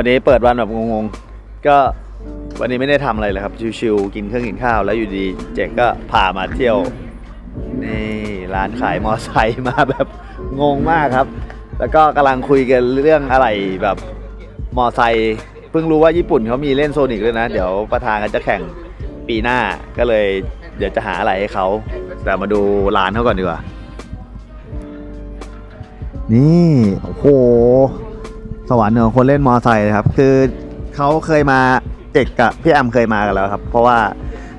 วันนี้เปิดวันแบบงงๆ ก็วันนี้ไม่ได้ทำอะไรเลยครับ ชิวๆกินเครื่องกินข้าว แล้วอยู่ดีเจ๊กก็พามาเที่ยวนี่ร้านขายมอไซค์มาแบบงงมากครับ แล้วก็กำลังคุยกันเรื่องอะไรแบบมอไซค์เพิ่งรู้ว่าญี่ปุ่นเขามีเล่นโซนิกด้วยนะ เดี๋ยวประธานก็จะแข่งปีหน้าก็เลยเดี๋ยวจะหาอะไรให้เขา แต่มาดูร้านเขาก่อนดีกว่า นี่ โอ้โห สวรรค์ของคนเล่นมอไซค์นะครับ คือเขาเคยมาเอกกับพี่แอมเคยมากันแล้วครับ เพราะว่า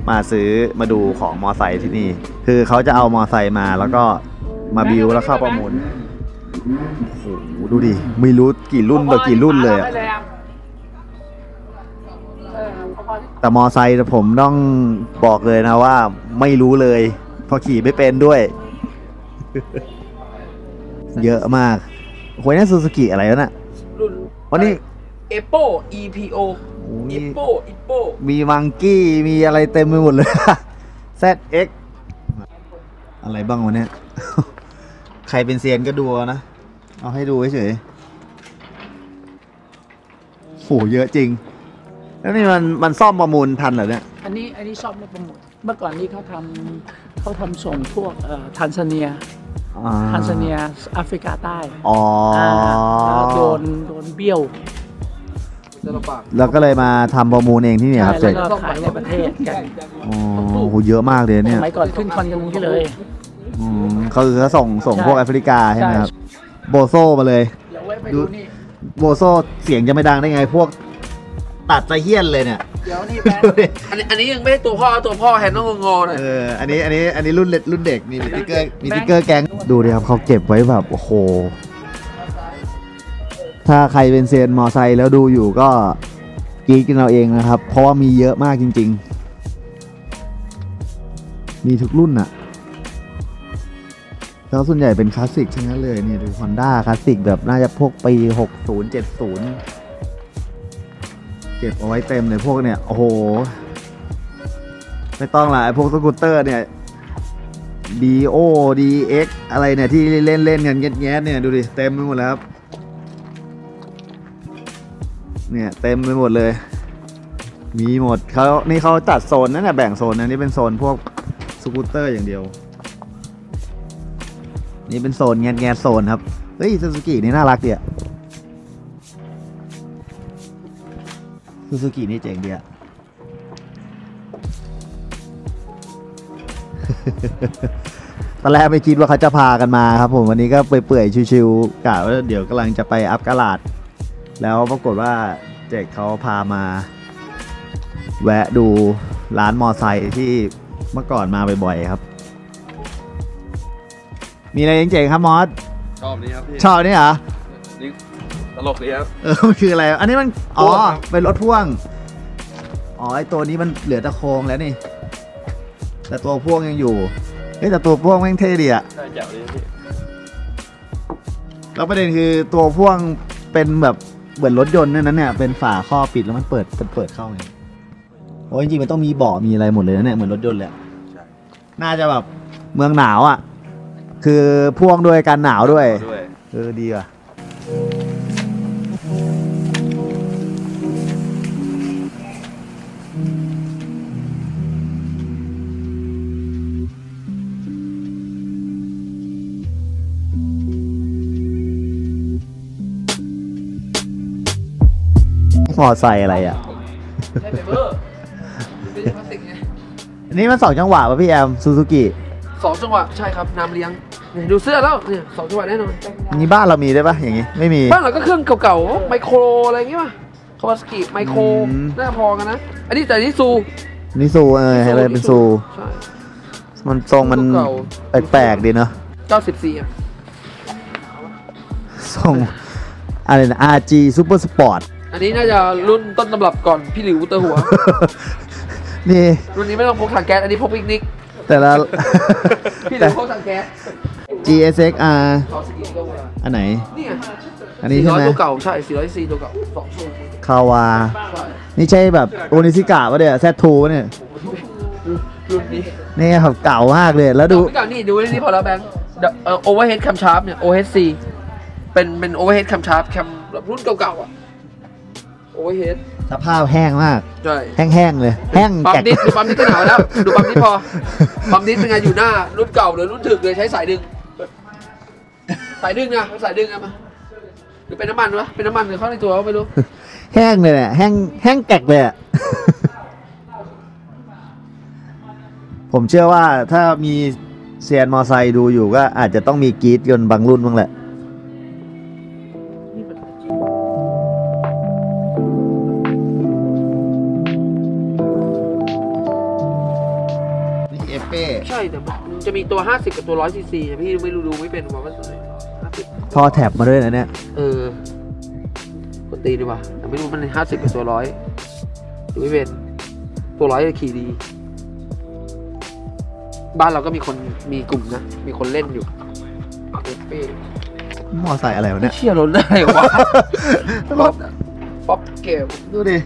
มาซื้อมาดูของมอไซค์ที่นี่ คือเขาจะเอามอไซค์มาแล้วก็มาบิวแล้วเข้าประมูลโอ้โหดูดิไม่รู้กี่รุ่นต่อกี่รุ่นเลยอะแต่มอไซค์ผมต้องบอกเลยนะว่าไม่รู้เลยเพราะขี่ไม่เป็นด้วย เยอะมากโหยนั่นซูซูกิอะไรแล้วน่ะ วันนี้เอโป EPO โอ้อีนี่โปอีโปมีมังกี้มีอะไรเต็มไปหมดเลย ZX อะไรบ้างวะเนี่ย ใครเป็นเซียนก็ดูเอานะ เอาให้ดูเฉยๆโหเยอะจริง แล้วนี่มันมันซ่อมประมูลทันเหรอเนี่ย อันนี้อันนี้ชอบไม่โปรโมทเมื่อก่อนนี้เขาทำเขาทำส่งพวกเอ่อทันซาเนียอ่า ทันซาเนียแอฟริกาใต้อ๋ออาแล้วโดนโดนเบี้ยวแล้วก็เลยมาทำประมูลเองที่เนี่ยครับใช่เจ๊แล้วก็ขายในประเทศกัน อ๋อโหเยอะมากเลยสเนี่ย มัยก่อนขึ้นคอนกันนี้เลย อืมเขาคือเขาส่งส่งใช่พวกแอฟริกาใช่ไหมครับใช่โบโซมาเลย เดี๋ยวไว้ไปดูนี่ โบโซเสียงจะไม่ดังได้ไง พวก ตัดไซเฮียนเลยเนี่ย เดี๋ยวนี่แบนอันนี้อันนี้ยังไม่ได้ตัวพ่อตัวพ่อแฮนด์ต้องงอๆหน่อยเออ อันนี้ อันนี้ อันนี้รุ่นเล็กรุ่นเด็ก มีสติ๊กเกอร์ มีสติ๊กเกอร์แก๊ง ดูดิครับเขาเก็บไว้แบบ โอ้โห ถ้าใครเป็นเซียนมอไซค์แล้วดูอยู่ก็กรี๊ดกันเอาเองนะครับ เพราะว่ามีเยอะมากจริง ๆ มีทุกรุ่นอะแล้วส่วนใหญ่เป็นคลาสสิกทั้งนั้นเลยเนี่ยดูฮอนด้าคลาสสิกแบบน่าจะพวกปี 60 70 เก็บเอาไว้เต็มเลยพวกเนี่ย โอ้โห ไม่ต้องละไอพวกสกูตเตอร์เนี่ย DO DX อะไรเนี่ย ที่เล่นเล่นกันแง่ๆเนี่ย ดูดิ เต็มไปหมดแล้วครับ เนี่ยเต็มไปหมดเลย มีหมดเขานี่เขาจัดโซนนั่นแหละแบ่งโซนนะนี่เป็นโซนพวกสกูตเตอร์อย่างเดียว นี่เป็นโซนแง่แง่ๆโซนครับ เฮ้ยซูซูกินี่น่ารักดีอ ซูซูกินี่เจ๋งดีอะตอนแรกไม่คิดว่าเขาจะพากันมาครับผมวันนี้ก็เปื่อยๆชิวๆกะว่าเดี๋ยวกำลังจะไป UP GARAGE แล้วปรากฏว่าเจกเขาพามา แวะดูร้านมอไซค์ที่เมื่อก่อนมาบ่อยๆครับ มีอะไรเจ๋งๆครับมอสชอบนี้ครับพี่ชอบนี่เหรอนี่ ตลกดีครับเออมันคืออะไร อันนี้มัน อ๋อพ่วงครับเป็นรถพ่วง อ๋อ ไอตัวนี้มันเหลือแต่โครงแล้วนี่ แต่ตัวพ่วงยังอยู่เฮ้ยแต่ตัวพ่วงแม่งเท่ดีอะใช่แจ๋วดีพี่แล้วประเด็นคือตัวพ่วงเป็นแบบเหมือนรถยนต์นั่นนะเนี่ย เป็นฝาครอบปิดแล้วมันเปิดเปิดเปิดเข้าไงโอ้ยจริงๆมันต้องมีเบาะมีอะไรหมดเลยนะเนี่ยเหมือนรถยนต์เลยอะใช่น่าจะแบบเมืองหนาวอะคือพ่วงด้วยการหนาวด้วย ด้วย เออดีว่ะ พอใส่อะไรอะใช้ไฟเบอร์เป็นพลาสติกไงอันนี้มันสองจังหวะป่ะพี่แอมซูซูกิ สองจังหวะ ใช่ครับ น้ำเลี้ยง เนี่ยดูเสื้อแล้วเนี่ยสองจังหวะแน่นอนนี่บ้านเรามีได้ปะอย่างงี้ ไม่มี บ้านเราก็เครื่องเก่าๆไมโครอะไรอย่างเงี้ยป่ะคาวาสกิไมโครอืมน่าพอกันนะ อันนี้แต่อันนี้ซูนี่ซูเออให้เลยเป็นซู ใช่ มันทรงมันเก่า แปลกๆดีเนาะ94อะทรงอะไรนะ RG Super Sport อันนี้น่าจะรุ่นต้นตำรับก่อนพี่หลิวเตอร์หัว นี่ รุ่นนี้ไม่ต้องพกถังแก๊สอันนี้พกปิกนิก แต่ละ พี่หลิแต่วพกถังแก๊ส GSXR คาวาสกิก็ว่าอันไหน นี่ไงอันนี้ใช่ไหม400ตัวเก่าใช่400ซีตัวเก่าสองชั่วโมงคาวาใช่นี่ใช่แบบโอนิซิกะปะเนี่ยแซทูเนี่ย รุ่นนี้นี่ครับเก่ามากเลย แล้วดูพี่เก่านี่ดูนี่พอแล้วแบงค์เอ่อโอเวอร์เฮดแคมชาร์ปเนี่ย OHC เป็นเป็นโอเวอร์เฮดแคมชาร์ปแคมแบบรุ่นเก่าๆอะเวอร์เฮด สภาพแห้งมาก ใช่แห้งๆเลย แห้งปั๊มแกะดิสดูปั๊มดิสก็หนาวแล้ว ดูปั๊มดิสพอ ปั๊มดิสเป็นไงอยู่หน้า รุ่นเก่าหรือรุ่นถึกเลยใช้สายดึง สายดึงนะสายดึงอะมาหรือเป็นน้ำมันวะเป็นน้ำมันหรือเข้าในตัวก็ไม่รู้ แห้งเลยแหละแห้งแห้งแกะเลยอะ ผมเชื่อว่าถ้ามีเซียนมอไซค์ดูอยู่ก็อาจจะต้องมีกรีดยนต์บางรุ่นบ้างแหละ เอเป้ ใช่แต่มันจะมีตัว 50 กับตัว100ซีซีพี่ไม่รู้ดูไม่เป็นว่ามัน50ทอแท็บมาด้วยนะเนี่ย เออคนตีดีกว่าแต่ไม่รู้มันห้าสิบกับตัวร้อยดูไม่เป็นตัวร้อยขี่ดี บ้านเราก็มีคนมีกลุ่มนะ มีคนเล่นอยู่เอฟเป้มอไซค์อะไรวะไม่เนี่ยเชื่อรถได้วะป๊อปป๊อปเกลดูดิ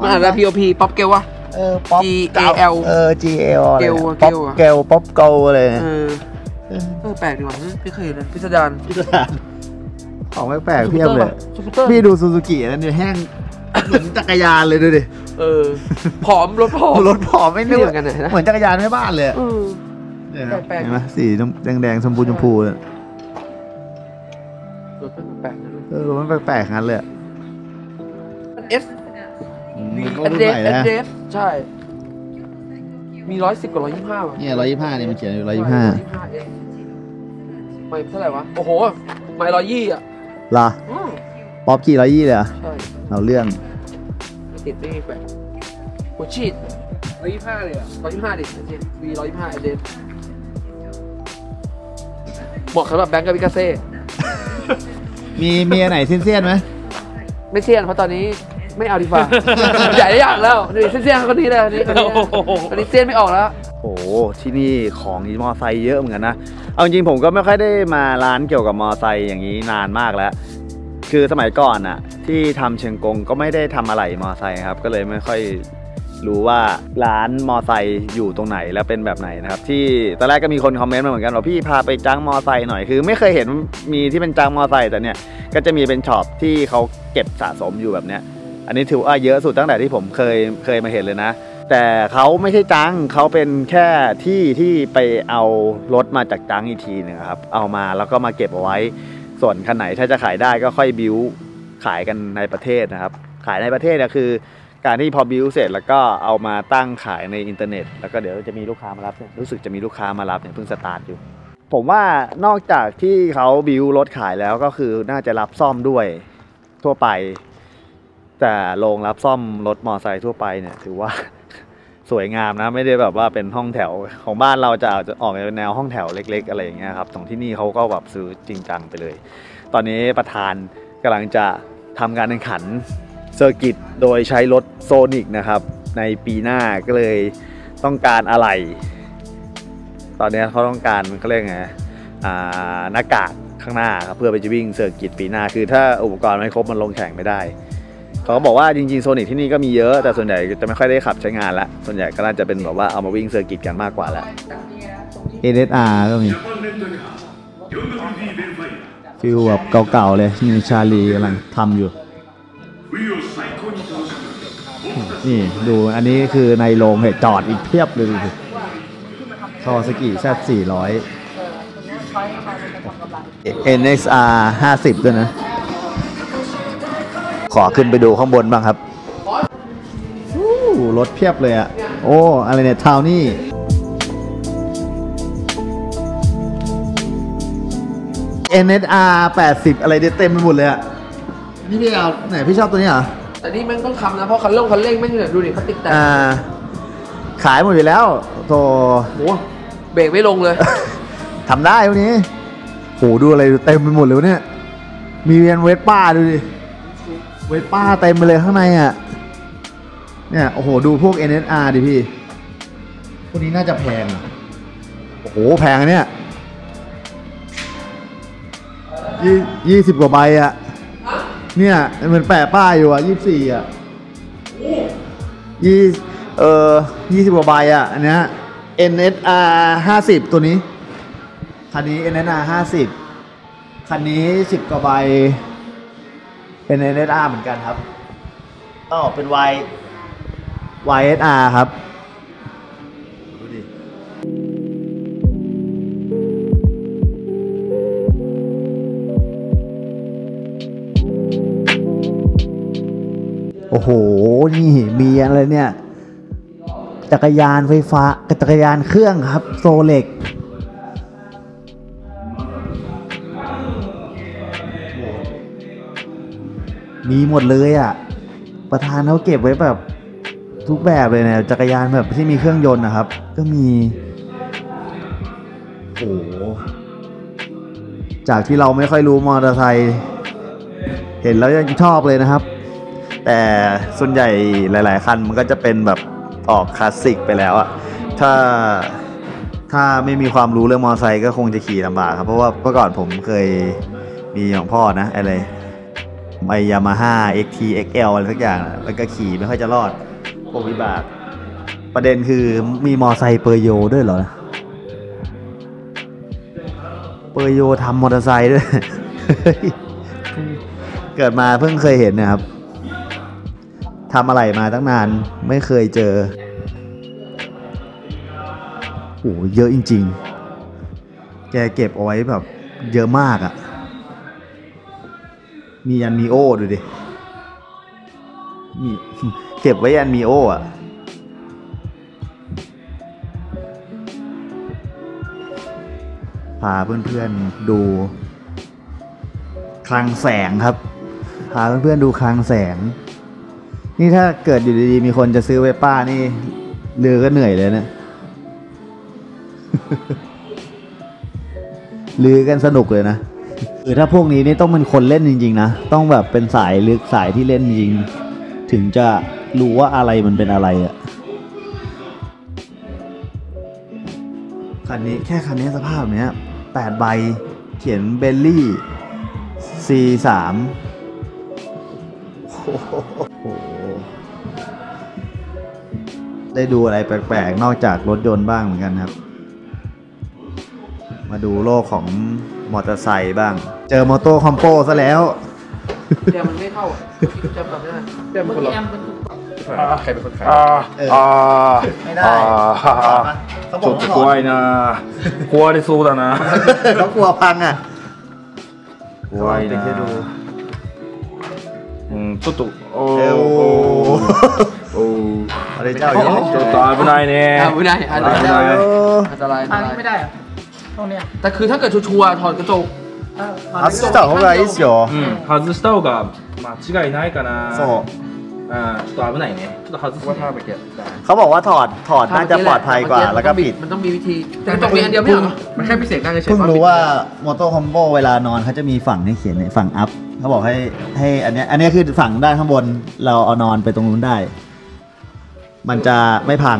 มันอ่านแล้ว POP ป๊อปเกลวะ เออป๊อป G A L เออ G A L อะไรเกลอะป๊อปเกลอะเกลป๊อปเกลอะไรเอเนี่ยอเออแปลกดีว่ะไม่เคยเห็นเลยพิสดารพิสดารของแปลกๆเพียบเลยสกูตเตอร์พี่ดูซูซูกินั่นเนี่ยแห้งเหมือนจักรยานเลยดูดิเออผอมรถผอมรถผอมไม่ไม่เหมือนกันเลยนะเหมือนจักรยานไม่บ้านเลยเออเนี่ยนะแปลกๆเห็นไหมสีแดงแดงๆชมพูชมพูเนี่ยรถมันแปลกๆนะเออมันแปลกๆงั้นเลยอะเอส มันก็เอรุ่นเดใหสม่เอนะเดสใช่ มีร้อยสิบกับร้อยยี่ห้าว่ะเนี่ยร้อยยี่ห้าเนี่ยมันเขียนอยู่ร้อยยี่ห้าเองไม่เท่าไหร่วะ โอ้โหไม่ร้อยยี่อะเหรออืมป๊อปขี่ร้อยยี่เลยเหรอใช่เอาเรื่องไม่ติดไม่มีแปลกหัวฉีดร้อยยี่ห้าเลยอะร้อยยี่ห้าดิจริงมีร้อยยี่ห้าเอเดสเหมาะสำหรับแบงก์กับพิกาเซ่ มีมีอันไหนเซียนๆไหม ไม่ไม่เซียนเพราะตอนนี้ ไม่เอาดีกว่า ใหญ่ได้อย่างแล้วนี่เซียนๆคนนี้เลยคนนี้คนนี้คนนี้เซียนไม่ออกแล้วโอ้โหที่นี่ของมอไซค์เยอะเหมือนกันนะ เอาจริงๆผมก็ไม่ค่อยได้มาร้านเกี่ยวกับมอไซค์อย่างนี้นานมากแล้ว คือสมัยก่อนอะที่ทำเชียงกงก็ไม่ได้ทำอะไรมอไซค์ครับ ก็เลยไม่ค่อยรู้ว่าร้านมอไซค์อยู่ตรงไหนแล้วเป็นแบบไหนนะครับ ที่ตอนแรกก็มีคน comment มาเหมือนกันว่าพี่พาไป junk มอไซค์หน่อยคือ ไม่เคยเห็นมีที่เป็น junk มอไซค์แต่เนี่ยก็จะมีเป็น shop ที่เขาเก็บสะสมอยู่แบบเนี้ย อันนี้ถือว่าเยอะสุดตั้งแต่ที่ผมเคยเคยมาเห็นเลยนะ แต่เขาไม่ใช่ junk เขาเป็นแค่ที่ที่ไปเอารถมาจาก junk อีกทีหนึงครับ เอามาแล้วก็มาเก็บเอาไว้ ส่วนคันไหนถ้าจะขายได้ก็ค่อยบิวขายกันในประเทศนะครับ ขายในประเทศเนี่ยคือ การที่พอบิวเสร็จแล้วก็เอามาตั้งขายในอินเทอร์เน็ต แล้วก็เดี๋ยวจะมีลูกค้ามารับรู้สึกจะมีลูกค้ามารับเนี่ยเพิ่งสตาร์ทอยู่ผมว่านอกจากที่เขาบิวรถขายแล้วก็คือน่าจะรับซ่อมด้วยทั่วไป แต่โรงรับซ่อมรถมอเตอร์ไซค์ทั่วไปเนี่ยถือว่าสวยงามนะไม่ได้แบบว่าเป็นห้องแถวของบ้านเราจะอาจจะออกเป็นแนวห้องแถวเล็ก ๆ อะไรอย่างเงี้ยครับตรงที่นี่เขาก็แบบซื้อจริงจังไปเลย ตอนนี้ประธานกำลังจะทำการแข่งขัน circuit โดยใช้รถโซนิกนะครับ ในปีหน้าก็เลยต้องการอะไร ตอนนี้เขาต้องการเขาเรียกไงอ่าหน้ากากข้างหน้าครับเพื่อไปจะวิ่ง circuit ปีหน้าคือถ้าอุปกรณ์ไม่ครบมันลงแข่งไม่ได้ เขาก็บอกว่าจริงๆ Sonic ที่นี่ก็มีเยอะ แต่ส่วนใหญ่จะไม่ค่อยได้ขับใช้งานละ ส่วนใหญ่ก็น่าจะเป็นแบบว่าเอามาวิ่ง circuit กันมากกว่าละ NSR ก็มี feel แบบเก่าๆเลยนี่ชาลีกำลังทำอยู่ นี่ดูอันนี้คือในโรงเหตุจอดอีกเพียบเลยดูสิคาวาซากิแซด400 NXR 50 ด้วยนะ ขอขึ้นไปดูข้างบนบ้างครับอู้รถเพียบเลยอะโอ้ อะไรเนี่ยทาวนี่ NSR 80อะไรเนี่ยเต็มไปหมดเลยอะนี่พี่เอาไหนพี่ชอบตัวนี้เหรอ แต่นี่แม่งต้องคำนะ เพราะคันเร่งคันเร่งแม่งเนี่ยดูดิเขาติดแต่อ่า ขายหมดอยู่แล้วโธ่โหเบรกไม่ลงเลย ทำได้วันนี้โหดูอะไรเต็มไปหมดเลยวะเนี่ย มีเวียนเวสป้าดูดิ เวป้าเต็มไปเลยข้างในอะ เนี่ย โอ้โห ดูพวก NSR ดิพี่ พวกนี้น่าจะแพงอะโอ้โห แพงอันเนี่ยยี่ยี่สิบกว่าใบอะ เนี่ยเหมือนแปะป้ายอยู่อะยี่สี่อะยี่เออยี่สิบกว่าใบอะ อันเนี้ย NSR ห้าสิบตัวนี้ คันนี้ NSR ห้าสิบคันนี้สิบกว่าใบ เป็น NSR เหมือนกันครับเอ๋อเป็น Y YSR ครับ ดูดิ โอ้โห นี่มีอะไรเนี่ย จักรยานไฟฟ้ากับจักรยานเครื่องครับ โซเล็ก มีหมดเลยอะ ประธานเขาเก็บไว้แบบทุกแบบเลยเนี่ยจักรยานแบบที่มีเครื่องยนต์นะครับ ก็มีโอ้จากที่เราไม่ค่อยรู้มอเตอร์ไซค์เห็นแล้วยังชอบเลยนะครับ แต่ส่วนใหญ่หลาย ๆ คันมันก็จะเป็นแบบออกคลาสสิกไปแล้วอะถ้าถ้าไม่มีความรู้เรื่องมอเตอร์ไซค์ก็คงจะขี่ลำบากครับ เพราะว่าเมื่อก่อนผมเคยมีของพ่อนะอะไร ไมยามาฮ่า XT XL อะไรสักอย่าง แล้วก็ขี่ไม่ค่อยจะรอดพวกวิบาก ประเด็นคือมีมอเตอร์ไซค์เปอร์โยด้วยเหรอ เปอร์โยทำมอเตอร์ไซค์ด้วย เกิดมาเพิ่งเคยเห็นนะครับทำอะไรมาตั้งนานไม่เคยเจอโอ้โหเยอะจริง ๆ แกเก็บเอาไว้แบบเยอะมากอะ่ะ มียันมีโอดูดิ มีเก็บไว้ยันมีโออะ พาเพื่อนๆดู คลังแสงครับ พาเพื่อนๆดูคลังแสง นี่ถ้าเกิดอยู่ดีๆ มีคนจะซื้อไว้ป้านี่เรือก็เหนื่อยเลยเนะลือกันสนุกเลยนะ คือถ้าพวกนี้นี่ต้องเป็นคนเล่นจริงๆนะ ต้องแบบเป็นสายลึกสายที่เล่นจริง ถึงจะรู้ว่าอะไรมันเป็นอะไรอะคันนี้แค่คันนี้สภาพเนี้ยแปดใบเขียนเบลลี่ C3 โอ้โหได้ดูอะไรแปลกๆ นอกจากรถยนต์บ้างเหมือนกันครับ มาดูโลกของ มอเตอร์ไซค์บ้าง เจอมอโต้คอมโปซะแล้วแต่มันไม่เข้าจำแบบนั้นแต่มันคนละใครเป็นคนขายไม่ได้เขาบอกว่า怖いな怖いそうだなเขากลัวพังอะหัวใจนะตุ๊กตุ๊กโอ้โหอะไรจะเอาเนี่ยうんちไっとおおおあれじゃあちょっと危ないね危ない危ない危ないไม่ได้ ตรายอัน ทา ต ง รา นี้ ย ไม่ได้เหรอตรงเนี้ย แต่คือถ้าเกิดชัวร์ๆถอดกระจก เออ あそした方がいいっすようん外した方が間違いないかなそうあーちょっと危ないねちょっと外す ว่าถ้า ね ไปเก็บได้ เขาบอกว่าถอดถอดน่าจะปลอดภัยกว่า แล้วก็ปิด มันต้องมีวิธี แต่ตรงมีอันเดียวไม่เหรอ มันแค่พิเศษนั่งเฉยๆ เพิ่งรู้ว่ามอเตอร์คอมโบเวลานอนเขาจะมีฝั่งให้เขียนเนี่ยฝั่งอัพเขาบอกให้ให้อันเนี้ยอันเนี้ยคือฝั่งด้านข้างบนเราเอานอนไปตรงนู้นได้ มันจะไม่พัง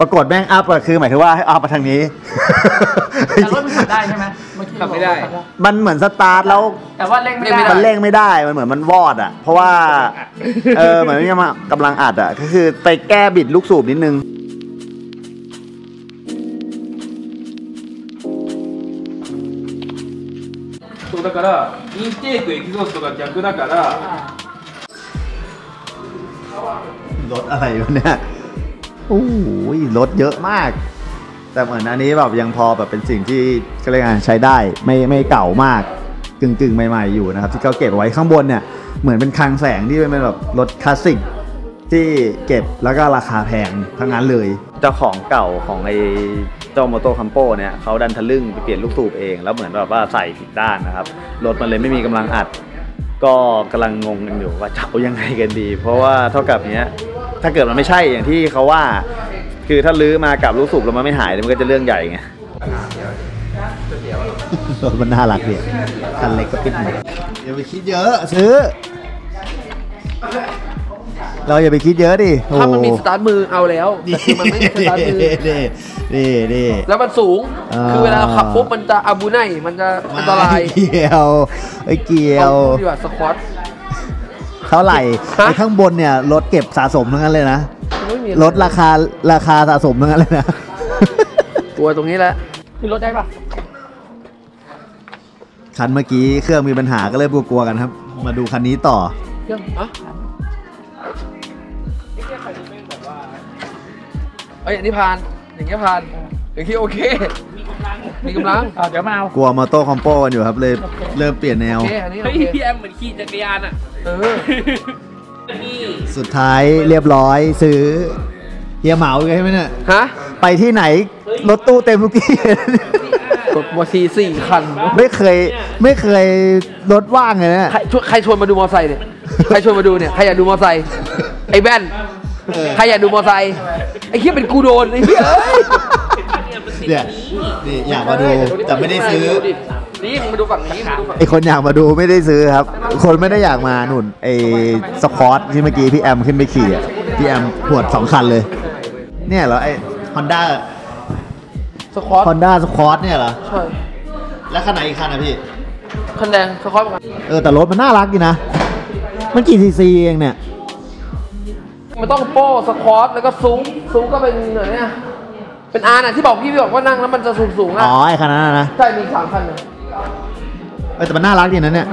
ปรากฏแม่งอัพอะคือหมายถึงว่าให้อัพมาทางนี้ แต่รถมันขับได้ใช่ไหมเมื่อกี้ ขับไม่ได้ ขั มันเหมือนสตาร์ทแล้ว แต่ว่าเร่งไม่ได้ มันเร่งไม่ได้ มันเหมือนมันวอดอะเพราะว่า เออเหมือนมันกำลังอัดอะก็คือไปแก้บิดลูกสูบนิดนึง そうだからインテークエキゾーストが逆だから รถอะไรวะเนี่ยโอ้ยรถเยอะมาก แต่เหมือนอันนี้แบบยังพอแบบเป็นสิ่งที่เขาเรียกไงใช้ได้ไม่ไม่เก่ามากกึ่งกึ่งๆใหม่ๆอยู่นะครับที่เขาเก็บไว้ข้างบนเนี่ยเหมือนเป็นคลังแสงที่เป็นแบบรถคลาสสิกที่เก็บแล้วก็ราคาแพงทั้งนั้นเลย เจ้าของเก่าของไอ้เจ้าโมโตคัมโปเนี่ยเขาดันทะลึ่งไปเปลี่ยนลูกสูบเอง แล้วเหมือนแบบว่าใส่ผิดด้านนะครับ รถมันเลยไม่มีกำลังอัด ก็กำลังงงกันอยู่ว่าจะเอายังไงกันดี เพราะว่าเท่ากับเนี้ย ถ้าเกิดมันไม่ใช่อย่างที่เขาว่า คือถ้าลื้อมากับลูกสูบแล้วมันไม่หายมันก็จะเรื่องใหญ่ไงรถมันน่ารักดีคันเล็กก็ปิดหมดอย่าไปคิดเยอะซื้อ เราอย่าไปคิดเยอะดิโอ้ถ้ามันมีสตาร์ทมือเอาแล้วแต่คือมันไม่มีสตาร์ทมือ นี่นี่นี่แล้วมันสูงอ่าคือเวลาขับปุ๊บมันจะอาบูไนมันจะอันตรายไม่เกี่ยวไม่เกี่ยวอาดีกว่าสควอต เท่าไหร่ไอ้ข้างบนเนี่ยรถเก็บสะสมทั้งนั้นเลยนะรถราคาราคาสะสมทั้งนั้นเลยนะตัวตรงนี้แหละขึ้นรถได้ปะคันเมื่อกี้เครื่องมีปัญหาก็เลยกลัวๆกันครับ มาดูคันนี้ต่อเครื่องอะเอ้ยอันนี้ผ่านอย่างเงี้ยผ่าน อย่างนี้โอเคมีกำลังเอาเดี๋ยวมาเอากลัวมอโต้คอมโปกันอยู่ครับเลยเริ่มเปลี่ยนแนว โอเคอันนี้โอเฮ้ยเคพี่แอมเหมือนขี่จักรยานอะเออนี่สุดท้ายเรียบร้อยซื้อเฮียเหมาเลยใช่ไหมเนี่ยฮะไปที่ไหนรถตู้เต็มทุกที่ กดมอซีสี่คันไม่เคยไม่เคยรถว่างเลยนะใครชวนใครชวนมาดูมอไซค์เนี่ยใครชวนมาดูเนี่ยใครอยากดูมอไซค์ไอ้แบนใครอยากดูมอไซค์ไอ้เหี้ยเป็นกูโดนไอ้เหี้ยเอ้ย เนี่ยนี่อยากมาดูแต่ไม่ได้ซื้อ นี่มึงมาดูฝั่งนี้มึงดูฝั่งไอคนอยากมาดูไม่ได้ซื้อครับ คนไม่ได้อยากมาหนุนไอสควอตที่เมื่อกี้พี่แอมขึ้นไปขี่อะพี่แอมปวดสองคันเลย เนี่ยเหรอไอฮอนด้าสควอตฮอนด้าสควอตเนี่ยเหรอใช่แล้วคันไหนอีกคันอะพี่ คันแดงสควอตเหมือนกันเออแต่รถมันน่ารักดีนะ มันกี่ซีซีเองเนี่ย มันต้องโป้สควอตแล้วก็ซุ้งซุ้งก็เป็นอะไรเนี่ย เป็นอาร์น่ะที่บอกพี่พี่บอกว่านั่งแล้วมันจะสูงสูงๆอ๋อะอไอคันนั้นน่ะนะใช่มีสามคันเลยเออแต่มันน่ารักดีนะเนี่ย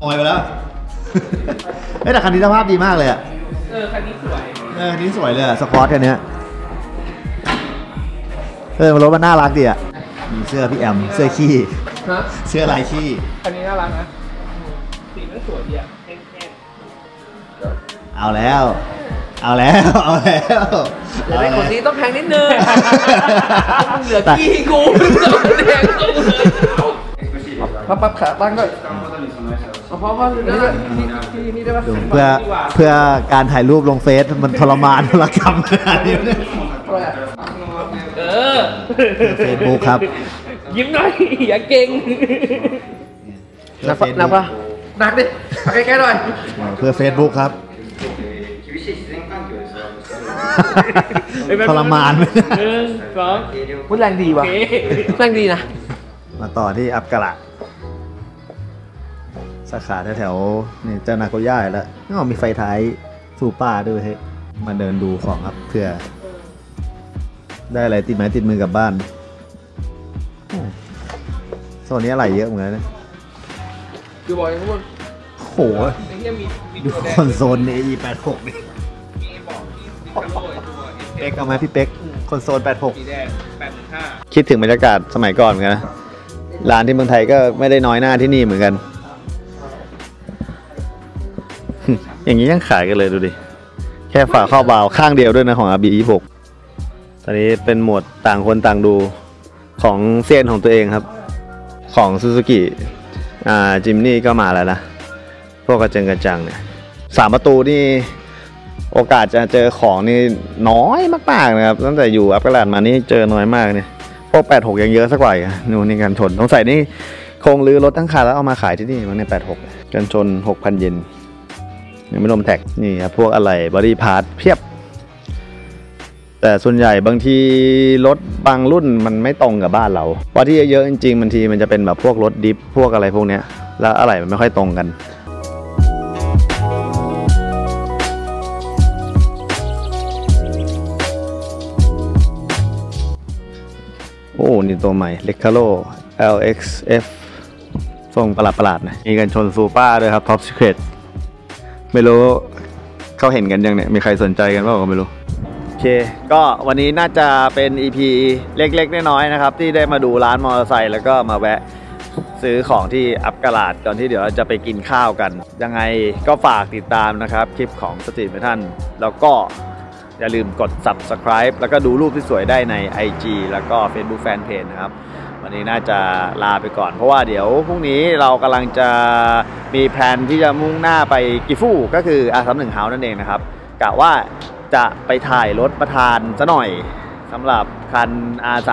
โอยไปแล้ว เอ้ยแต่คันนี้สภาพดีมากเลยอะเออคันนี้สวย เออคันนี้สวยเลยอะสควอตคันเนี้ยเออรถมันน่ารักดีอะมีเสื้อพี่แอมเสื้อขี้ฮะ เสื้อลายขี้คันนี้น่ารักนะ สีมันสวยดีอะแห้งเอาแล้ว เอาแล้ว เอาแล้วเดี๋ยวไอ้คนนี้ต้องแพงนิดนึงมึงเหลือแต่กี้กูมึงเหลือแดงกูเลยปั๊บปั๊บขาตั้งก็เอาเพราะว่านี่ที่ที่นี่ได้ปะดูเพื่อเพื่อการถ่ายรูปลงเฟซมันทรมานทรกรรมขนาดนี้เนี่ยอะไรอะๆเออเฟซบุ๊กครับ ยิ้มหน่อยอย่าเก่งหนักปะหนักปะหนักดิเอาใกล้ๆหน่อยเพื่อเฟซบุ๊กครับ ทรมานหนึ่งสองมันแรงดีว่ะโอเคแรงดีนะ มาต่อที่อับกะละสาขาแถวๆนี่เจ้านาโกย่าแล้วก็มีไฟท้ายสูป้าด้วยเฮ้ยมาเดินดูของครับเพื่อ ได้อะไรติดไม้ติดมือกลับบ้านโอ้โซนนี้อะไรเยอะเหมือนกันนะคือบอกอย่างพวกโอ้โหไอ้เหี้ยมีมีดูตัวแดงคอนโซลใน E86 นี่ เป๊กเอาไหมพี่เป๊กคอนโซลสีแดงแปดหนึ่งห้า86คิดถึงบรรยากาศสมัยก่อนเหมือนกันนะร้านที่เมืองไทยก็ไม่ได้น้อยหน้าที่นี่เหมือนกัน อย่างนี้ยังขายกันเลยดูดิ แค่ฝาข้าวบาวข้างเดียวด้วยนะของ RB26 ตอนนี้เป็นหมวดต่างคนต่างดูของเซียนของตัวเองครับ ของซูซูกิอ่าจิมนี่ก็มาแล้วนะ พวกกระเจิงกระจังเนี่ยสามประตูนี่ โอกาสจะเจอของนี่น้อยมากๆนะครับ ตั้งแต่อยู่อัปกราดมานี่เจอน้อยมากเนี่ยพวก86ยังเยอะสักกว่าอีกนู่นนี่กันชนสงใสัยนี่คงรื้อรถทั้งคันแล้วเอามาขายที่นี่มั้งใน86กันชน6,000เยนยังไม่รวม tax นี่ครับพวกอะไร body part เพียบ แต่ส่วนใหญ่บางทีรถบางรุ่นมันไม่ตรงกับบ้านเราเพราะที่เยอะๆจริงๆบางทีมันจะเป็นแบบพวกรถ drift พวกอะไรพวกเนี้ยแล้วอะไรมันไม่ค่อยตรงกัน โอ้ นี่ตัวใหม่ l e c a r o LXF ทรงประหลาดๆนะ มีกันชนซูเปอร์ด้วยครับ Top Secret ไม่รู้เขาเห็นกันยังเนี่ย มีใครสนใจกันบ้างก็ไม่รู้ โอเค ก็วันนี้น่าจะเป็น EP เล็กๆ น้อยๆ นะครับ ที่ได้มาดูร้านมอเตอร์ไซค์แล้วก็มาแวะซื้อของที่ Up Garage ก่อนที่เดี๋ยวจะไปกินข้าวกัน ยังไงก็ฝากติดตามนะครับ คลิปของสตรีทเมทันแล้วก็ อย่าลืมกด subscribe แล้วก็ดูรูปที่สวยได้ใน IG แล้วก็ Facebook Fanpage นะครับ วันนี้น่าจะลาไปก่อน เพราะว่าเดี๋ยวพรุ่งนี้เรากำลังจะมีแผนที่จะมุ่งหน้าไปกิฟูก็คือ R31 House นั่นเองนะครับกะว่าจะไปถ่ายรถประธานซะหน่อยสำหรับคัน R3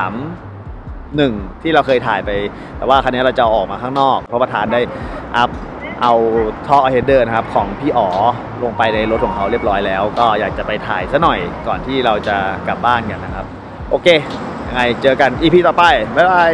หนึ่งที่เราเคยถ่ายไป แต่ว่าคันนี้เราจะอออกมาข้างนอก เพราะประธานได้อัพ เอาท่อเฮดเดอร์นะครับของพี่อ๋อลงไปในรถของเขาเรียบร้อยแล้ว ก็อยากจะไปถ่ายซะหน่อยก่อนที่เราจะกลับบ้านกันนะครับ โอเคยังไงเจอกัน EP ต่อไป บ๊ายบาย